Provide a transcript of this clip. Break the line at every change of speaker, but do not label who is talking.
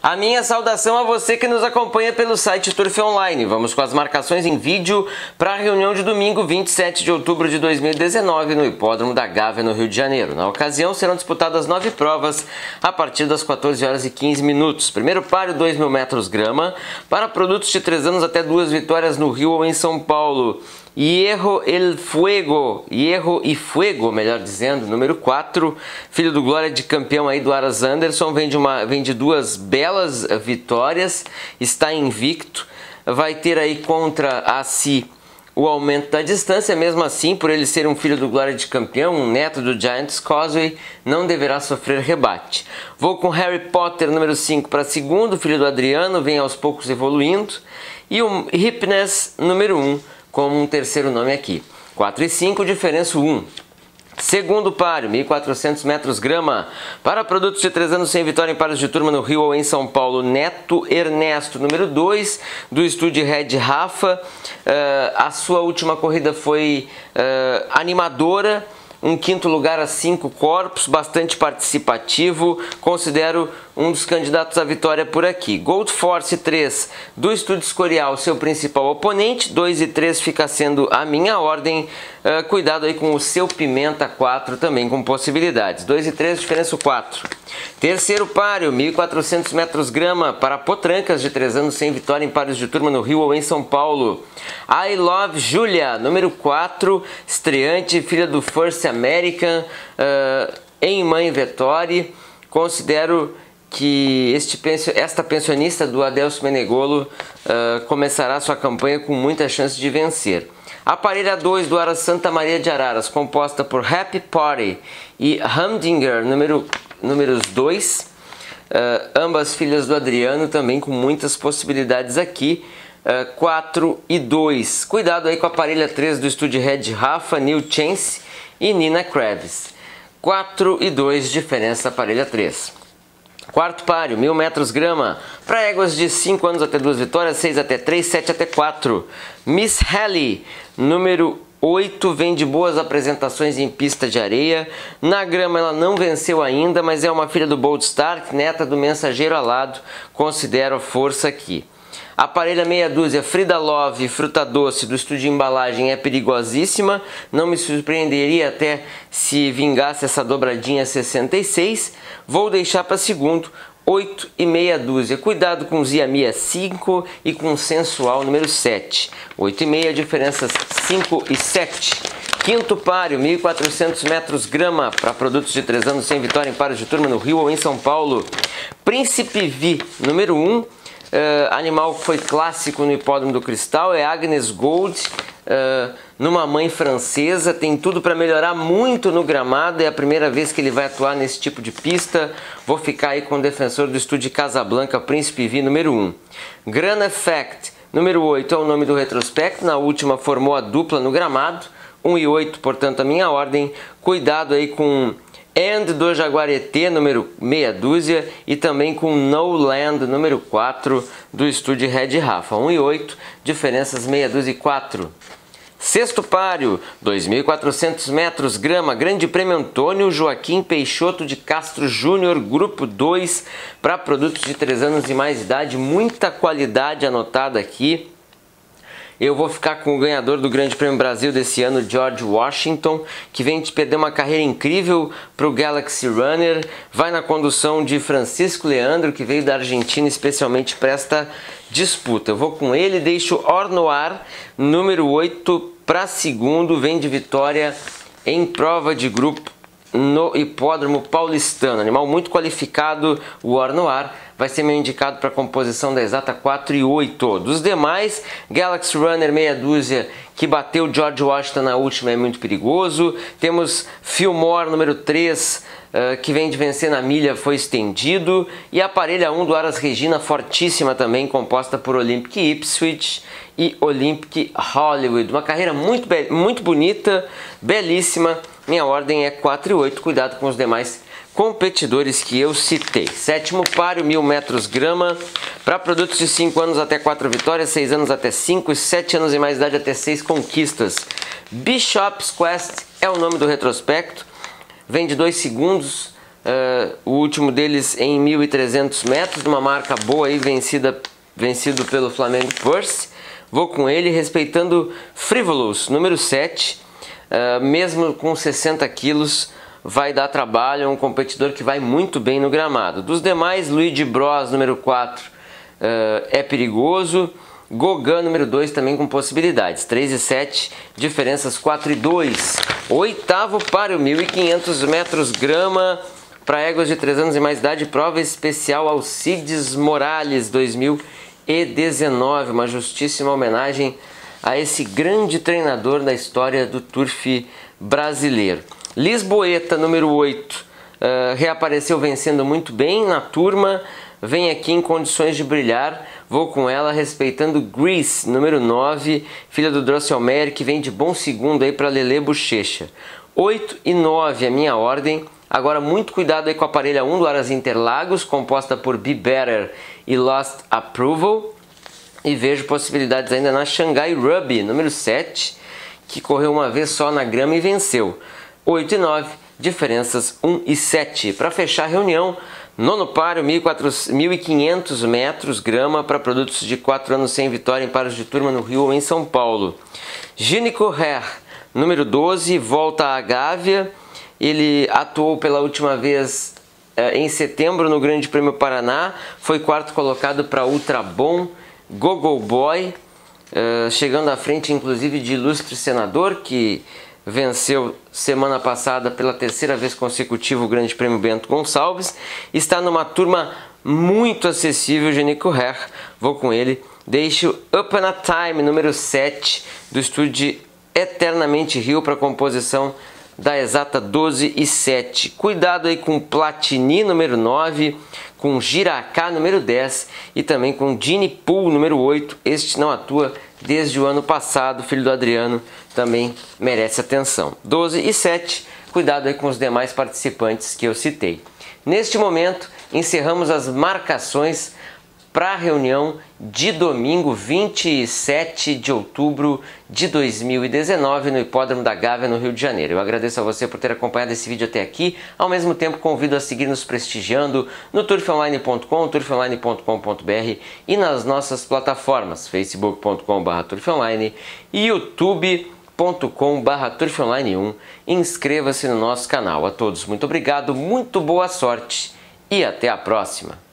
A minha saudação a você que nos acompanha pelo site Turf Online. Vamos com as marcações em vídeo para a reunião de domingo 27 de outubro de 2019 no Hipódromo da Gávea, no Rio de Janeiro. Na ocasião serão disputadas nove provas a partir das 14 horas e 15 minutos. Primeiro páreo 2 mil metros grama para produtos de 3 anos até duas vitórias no Rio ou em São Paulo. Hierro el Fuego, Hierro e Fuego, melhor dizendo, número 4, filho do Glória de campeão aí do Aras Anderson, vem de, uma, vem de duas belas vitórias, está invicto, vai ter aí contra a Si o aumento da distância, mesmo assim, por ele ser um filho do Glória de Campeão, um neto do Giants Causeway, não deverá sofrer rebate. Vou com Harry Potter, número 5, para segundo, filho do Adriano, vem aos poucos evoluindo. E o Hipness, número 1, um, como um terceiro nome aqui. 4 e 5, diferença 1. Segundo páreo, 1.400 metros grama. Para produtos de 3 anos sem vitória em pares de turma no Rio ou em São Paulo, Neto Ernesto, número 2 do estúdio Red Rafa. Uh, a sua última corrida foi uh, animadora um quinto lugar a cinco corpos, bastante participativo, considero um dos candidatos à vitória por aqui. Gold Force 3 do Estúdio Escorial, seu principal oponente, 2 e 3 fica sendo a minha ordem. Uh, cuidado aí com o seu Pimenta 4 também com possibilidades. 2 e 3, diferença 4. Terceiro páreo, 1.400 metros grama para potrancas de 3 anos sem vitória em pares de turma no Rio ou em São Paulo. I Love Julia, número 4, estreante, filha do First American, uh, em Mãe Vettori. Considero que este, esta pensionista do Adelso Menegolo uh, começará sua campanha com muita chance de vencer. A parelha 2 do Ara Santa Maria de Araras, composta por Happy Party e Humdinger, número números 2. Uh, eh, ambas filhas do Adriano também com muitas possibilidades aqui. 4 uh, e 2. Cuidado aí com a parelha 3 do estúdio Red Rafa, New Chance e Nina Kravis. 4 e 2, diferença parelha 3. Quarto páreo, 1000 metros grama. Para éguas de 5 anos até 2 vitórias, 6 até 3, 7 até 4. Miss Helly, número 8 vem de boas apresentações em pista de areia. Na grama ela não venceu ainda, mas é uma filha do Bold Stark, neta do mensageiro alado. Considero a força aqui. A parelha meia dúzia Frida Love Fruta Doce do estúdio Embalagem é perigosíssima. Não me surpreenderia até se vingasse essa dobradinha 66. Vou deixar para segundo 8 e meia dúzia. Cuidado com Ziamia 5 e com Sensual número 7. 8 e meia, diferenças 5 e 7. Quinto páreo, 1.400 metros grama para produtos de 3 anos sem vitória em pares de turma no Rio ou em São Paulo. Príncipe V, número 1. Uh, animal que foi clássico no Hipódromo do Cristal é Agnes Gold uh, numa mãe francesa, tem tudo para melhorar muito no gramado, é a primeira vez que ele vai atuar nesse tipo de pista. Vou ficar aí com o defensor do estúdio Casablanca, Príncipe V, número 1. Gran Effect, número 8, é o nome do retrospecto, na última formou a dupla no gramado, 1 e 8, portanto, a minha ordem. Cuidado aí com And do Jaguareté, número meia dúzia, e também com No Land, número 4, do estúdio Red Rafa. 1 e 8, diferenças meia dúzia e 4. Sexto páreo, 2.400 metros, grama, Grande Prêmio Antônio Joaquim Peixoto de Castro Júnior, Grupo 2, para produtos de 3 anos e mais idade, muita qualidade anotada aqui. Eu vou ficar com o ganhador do Grande Prêmio Brasil desse ano, George Washington, que vem de perder uma carreira incrível para o Galaxy Runner. Vai na condução de Francisco Leandro, que veio da Argentina especialmente para esta disputa. Eu vou com ele, deixo Ornoar, número 8, para segundo, vem de vitória em prova de grupo no hipódromo paulistano. Animal muito qualificado, o Ornoar vai ser meu indicado para composição da exata 4 e 8. Dos demais, Galaxy Runner meia dúzia que bateu George Washington na última é muito perigoso. Temos Fillmore número 3 uh, eh, que vem de vencer na milha foi estendido e a parelha 1 do Aras Regina fortíssima também composta por Olympic Ipswich e Olympic Hollywood. Uma carreira muito, muito bonita, belíssima. Minha ordem é 4 e 8. Cuidado com os demais competidores que eu citei. Sétimo páreo, mil metros grama, para produtos de 5 anos até 4 vitórias, 6 anos até 5 e 7 anos e mais idade até 6 conquistas. Bishop's Quest é o nome do retrospecto, vem de 2 segundos Uh, o último deles em 1.300 metros, uma marca boa aí, vencida, vencido pelo Flamengo Purse. Vou com ele, respeitando Frivolous, número 7, uh, mesmo com 60 quilos, vai dar trabalho, é um competidor que vai muito bem no gramado. Dos demais, Luigi Bros, número 4, uh, é perigoso. Gogan número 2 também com possibilidades. 3 e 7, diferenças 4 e 2. Oitavo para o 1.500 metros grama para éguas de 3 anos e mais idade, prova especial Alcides Morales 2019. Uma justíssima homenagem a esse grande treinador da história do turf brasileiro. Lisboeta, número 8, uh, eh, reapareceu vencendo muito bem na turma, vem aqui em condições de brilhar. Vou com ela respeitando Grease, número 9, filha do Drosselmeyer, que vem de bom segundo aí para Lele Bochecha. 8 e 9 a minha ordem. Agora muito cuidado aí com a parelha 1 do Aras Interlagos, composta por Be Better e Lost Approval. E vejo possibilidades ainda na Shanghai Ruby, número 7, que correu uma vez só na grama e venceu. 8 e 9, diferenças 1 e 7. Para fechar a reunião, nono páreo, 1.500 metros, grama para produtos de 4 anos sem vitória em paros de turma no Rio ou em São Paulo. Gini Correr, número 12, volta à Gávea. Ele atuou pela última vez eh, em setembro no Grande Prêmio Paraná, foi quarto colocado para Ultra Bom, Gogo Boy, eh, chegando à frente inclusive de ilustre senador que venceu semana passada pela terceira vez consecutiva o Grande Prêmio Bento Gonçalves. Está numa turma muito acessível, Genico Herr. Vou com ele. Deixo and a Time, número 7, do estúdio Eternamente Rio para composição da exata 12 e 7. Cuidado aí com Platini, número 9, com Giracá, número 10 e também com Gini Pool, número 8. Este não atua desde o ano passado, filho do Adriano, também merece atenção. 12 e 7, cuidado aí com os demais participantes que eu citei. Neste momento, encerramos as marcações para a reunião de domingo 27 de outubro de 2019 no Hipódromo da Gávea, no Rio de Janeiro. Eu agradeço a você por ter acompanhado esse vídeo até aqui. Ao mesmo tempo, convido a seguir nos prestigiando no turfonline.com, turfonline.com.br e nas nossas plataformas facebook.com.br turfonline e youtube.com.br turfonline1. Inscreva-se no nosso canal. A todos, muito obrigado, muito boa sorte e até a próxima!